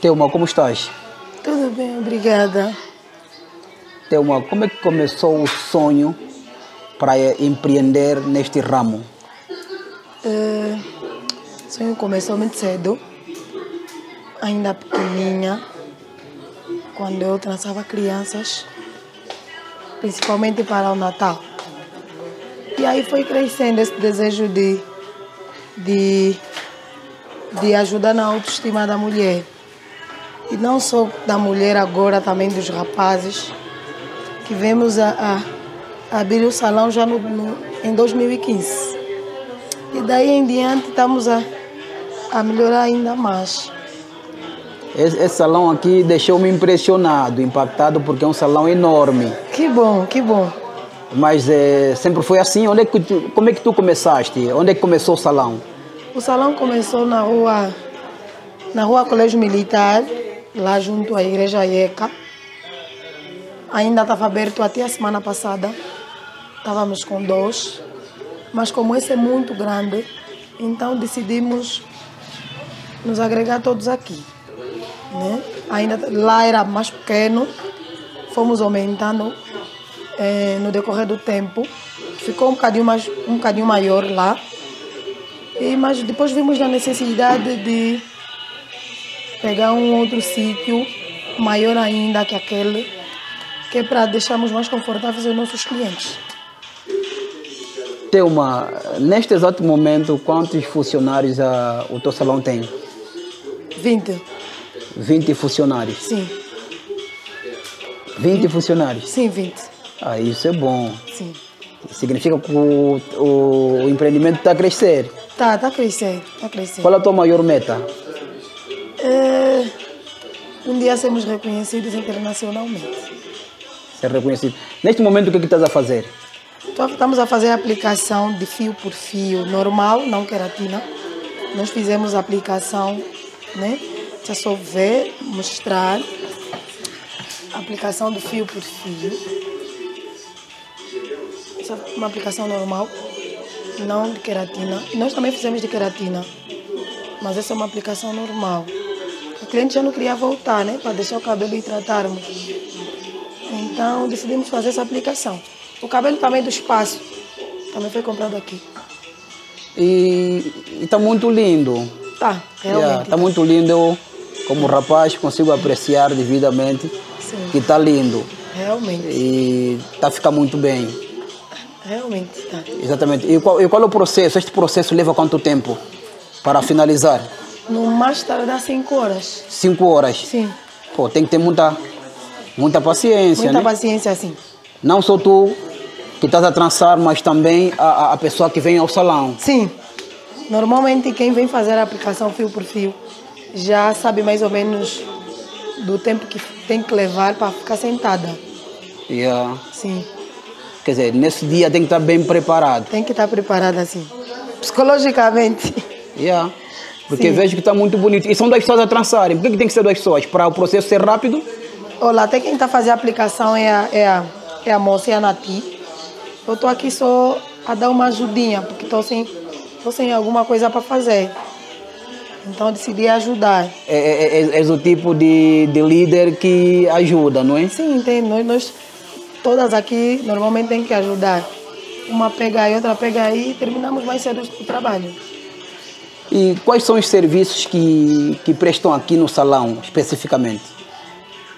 Telma, como estás? Tudo bem, obrigada. Telma, como é que começou o sonho para empreender neste ramo? Uh, o sonho começou muito cedo, ainda pequenininha, quando eu trançava crianças, principalmente para o Natal. E aí foi crescendo esse desejo de, de, de ajudar na autoestima da mulher. E não só da mulher agora, também dos rapazes, que vemos a, a abrir o salão já no, no, em 2015. E daí em diante estamos a, a melhorar ainda mais. Esse, esse salão aqui deixou-me impressionado, impactado, porque é um salão enorme. Que bom, que bom. Mas é, sempre foi assim. Onde é que tu, como é que tu começaste? Onde é que começou o salão? O salão começou na rua, na rua Colégio Militar, lá junto à Igreja IECA. Ainda estava aberto até a semana passada. Estávamos com dois. Mas como esse é muito grande, então decidimos nos agregar todos aqui. Né? Ainda lá era mais pequeno, fomos aumentando eh, no decorrer do tempo. Ficou um bocadinho, mais, um bocadinho maior lá. E, mas depois vimos a necessidade de pegar um outro sítio maior ainda que aquele, que é para deixarmos mais confortáveis os nossos clientes. Telma, neste exato momento, quantos funcionários a, o teu salão tem? 20. 20 funcionários? Sim. 20 funcionários? Sim, 20. Ah, isso é bom. Sim. Significa que o, o, empreendimento está a crescer? Tá, está a crescer, está a crescer. Qual é a tua maior meta? É, um dia sermos reconhecidos internacionalmente. Ser reconhecido. Neste momento, o que, é que estás a fazer? Estamos a fazer a aplicação de fio por fio normal, não queratina. Nós fizemos a aplicação, né? Deixa só ver, mostrar. A aplicação do fio por fio. Essa é uma aplicação normal, não de queratina. Nós também fizemos de queratina, mas essa é uma aplicação normal. O cliente já não queria voltar, né? Para deixar o cabelo e tratarmos. Então decidimos fazer essa aplicação. O cabelo também do espaço também foi comprado aqui. E está muito lindo. Tá, realmente. Está yeah, tá muito lindo. Eu, como rapaz, consigo apreciar devidamente Sim. que está lindo. Realmente. E está a ficar muito bem. Realmente está. Exatamente. E qual, e qual é o processo? Este processo leva quanto tempo para finalizar? No mais tardar 5 horas. 5 horas? Sim. Pô, tem que ter muita, muita paciência, Muita né? paciência, sim. Não só tu que estás a trançar, mas também a, a pessoa que vem ao salão. Sim. Normalmente quem vem fazer a aplicação fio por fio já sabe mais ou menos do tempo que tem que levar para ficar sentada. Yeah. Sim. Quer dizer, nesse dia tem que estar bem preparado. Tem que estar preparada assim. Psicologicamente. Yeah. Porque Sim. vejo que está muito bonito. E são duas pessoas a trançarem. Por que, que tem que ser duas pessoas? Para o processo ser rápido? Olá, até quem está fazendo a aplicação é a, é a, é a moça, é a Nati. Eu estou aqui só a dar uma ajudinha, porque estou sem, tô sem alguma coisa para fazer. Então eu decidi ajudar. É, é, é, és o tipo de, de líder que ajuda, não é? Sim, tem, nós, nós todas aqui normalmente tem que ajudar. Uma pega aí, outra pega aí e terminamos mais cedo o trabalho. E quais são os serviços que, que prestam aqui no salão, especificamente?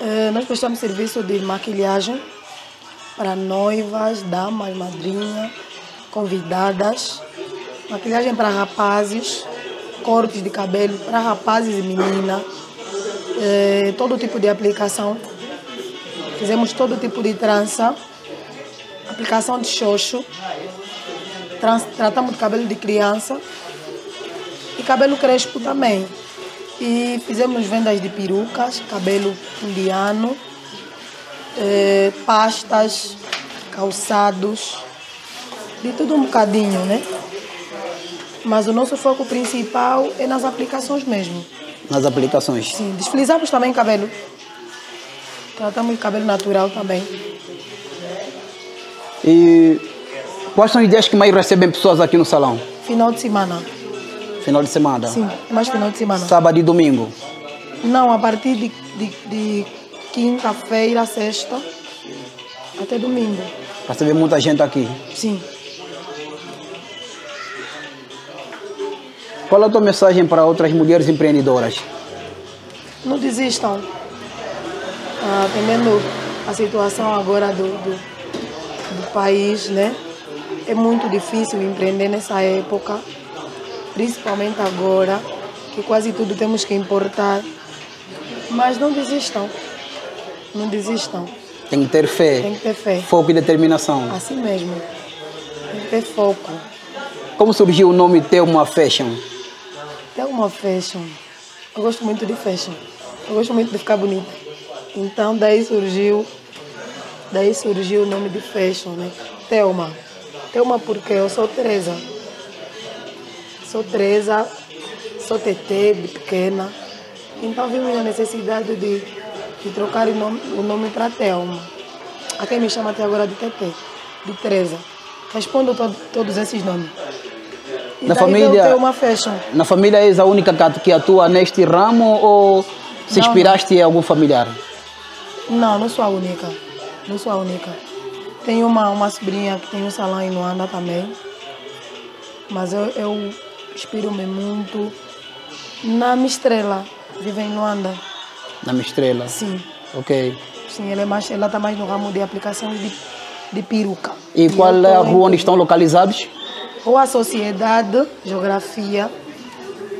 Eh, nós prestamos serviço de maquilhagem para noivas, damas, madrinhas, convidadas. Maquilhagem para rapazes, cortes de cabelo para rapazes e meninas. Eh, todo tipo de aplicação. Fizemos todo tipo de trança. Aplicação de xoxo. Trans- tratamos de cabelo de criança. Cabelo crespo também. E fizemos vendas de perucas, cabelo indiano, eh, pastas, calçados, de tudo um bocadinho, né? Mas o nosso foco principal é nas aplicações mesmo. Nas aplicações? Sim, desfilizamos também cabelo. Tratamos de cabelo natural também. E quais são os dias que mais recebem pessoas aqui no salão? Final de semana. Final de semana? Sim, mais final de semana. Sábado e domingo? Não, a partir de, de, de quinta-feira, sexta, até domingo. Para ver muita gente aqui. Sim. Qual é a tua mensagem para outras mulheres empreendedoras? Não desistam. Ah, atendendo a situação agora do, do, do país, né? É muito difícil empreender nessa época, principalmente agora, que quase tudo temos que importar. Mas não desistam. Não desistam. Tem que ter fé, Tem que ter fé. foco e determinação. Assim mesmo. Tem que ter foco. Como surgiu o nome Telma Fashion? Tem uma fashion. Eu gosto muito de fashion. Eu gosto muito de ficar bonita. Então daí surgiu, daí surgiu o nome de fashion, né? Telma. Telma porque eu sou Teresa. Sou Teresa, sou TT de pequena. Então vimos a necessidade de, de trocar o nome, o nome para Telma. A quem me chama até agora de TT, de Teresa. Respondo to, todos esses nomes. E Na família- Telma Fashion. Na família és a única que- que atua neste ramo ou se Não, inspiraste em algum familiar? Não, não sou a única. Não sou a única. Tenho uma, uma sobrinha que tem um salão em Luanda também. Mas eu, eu inspiro-me muito na estrela. Vive em Luanda. Na estrela. Sim. Ok. Sim, ela é mais, ela está mais no ramo de aplicações de, de peruca. E qual é a rua onde estão localizados? Rua Sociedade, Geografia,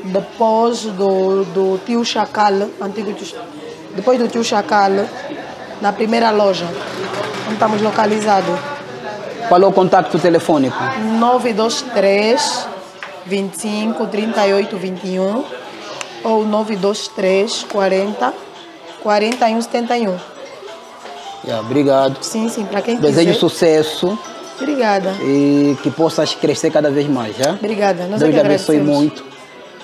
depois do, do tio Chacal, antigo tio, depois do tio Chacal, na primeira loja, onde estamos localizados. Qual é o contato telefônico? 923 25 38 21 ou 923 40 41 71. Yeah, obrigado. Sim, sim, para quem Desejo quiser. sucesso Obrigada. e que possas crescer cada vez mais, já? Obrigada. Nós Deus te abençoe muito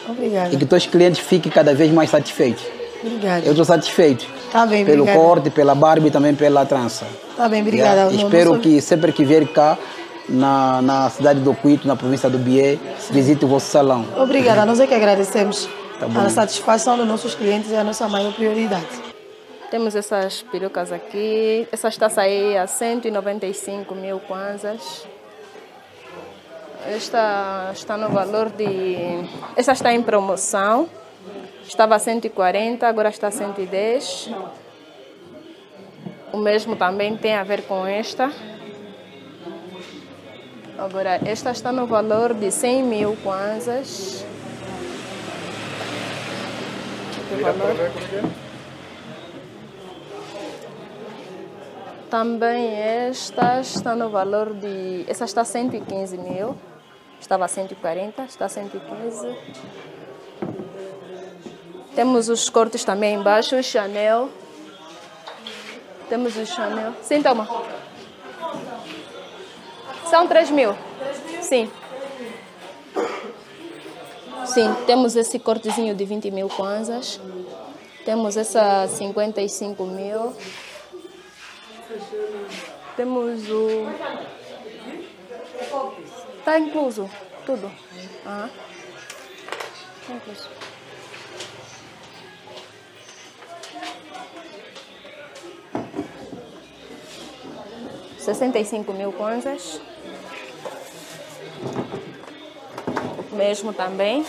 Obrigada. e que teus clientes fiquem cada vez mais satisfeitos. Obrigada. Eu estou satisfeito Tá bem, pelo obrigada. corte, pela barba e também pela trança. Tá bem, obrigada. Yeah, Espero que sempre que vier cá na, na cidade do Cuito, na província do Bié, visite o vosso salão. Obrigada, nós é que agradecemos. Tá a satisfação dos nossos clientes é a nossa maior prioridade. Temos essas perucas aqui. Essa está a sair a 195 mil kwanzas. Esta está no valor de. Essa está em promoção. Estava a 140, agora está a 110. O mesmo também tem a ver com esta. Agora, esta está no valor de 100 mil kwanzas. Valor? Também esta está no valor de. Essa está 115 mil. Estava a 140, está a 115. Temos os cortes também embaixo, o Chanel. Temos o Chanel. Sim, toma. São 3 mil. Sim. Sim, temos esse cortezinho de 20 mil kwanzas. Temos essa 55 mil. Temos o. Está incluso, tudo. Ah. Incluso. Sessenta e cinco mil kwanzas. O mesmo também.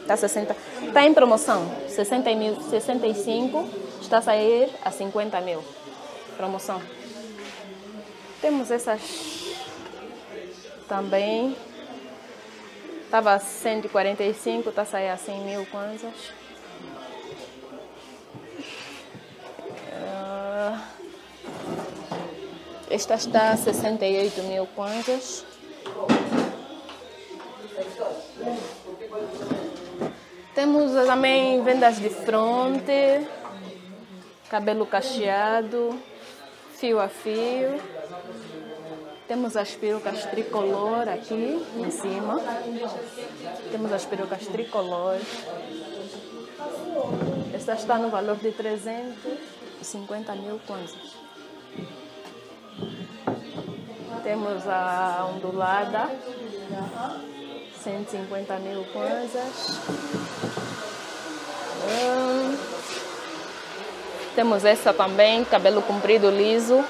Está 60. Está em promoção. 60 mil, 65 está a sair a 50 mil. Promoção. Temos essas também. Estava a 145, está a sair a 100 mil kwanzas. Ah, Esta está a 68 mil kwanzas. Temos também vendas de fronte, cabelo cacheado, fio a fio. Temos as perucas tricolor aqui em cima. Temos as perucas tricolor. Esta está no valor de 350 mil kwanzas. Temos a ondulada, 150 mil kwanzas. Hum, Temos essa também, cabelo comprido liso,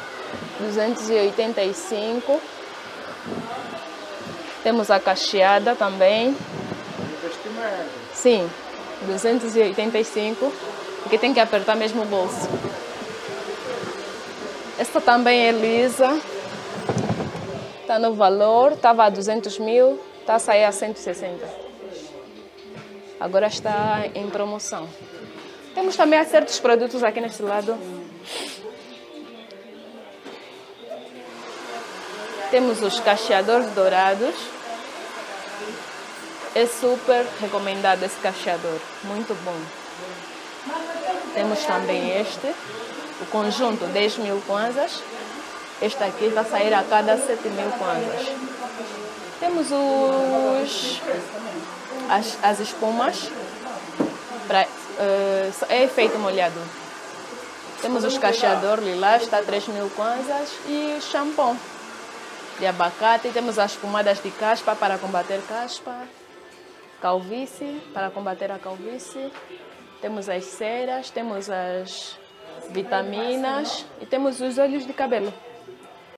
285. Temos a cacheada também. Sim, 285. Porque tem que apertar mesmo o bolso. Esta também é lisa. Está no valor, estava a 200 mil, está a sair a 160. Agora está em promoção. Temos também certos produtos aqui neste lado. Temos os cacheadores dourados. É super recomendado esse cacheador, muito bom. Temos também este, o conjunto 10 mil kwanzas. Este aqui vai sair a cada 7 mil kwanzas. Temos os, as, as espumas, pra, uh, é efeito molhado. Temos os cacheador lilás, está 3 mil kwanzas, e shampoo de abacate. Temos as pomadas de caspa para combater caspa, calvície, para combater a calvície. Temos as ceras, temos as vitaminas e temos os olhos de cabelo.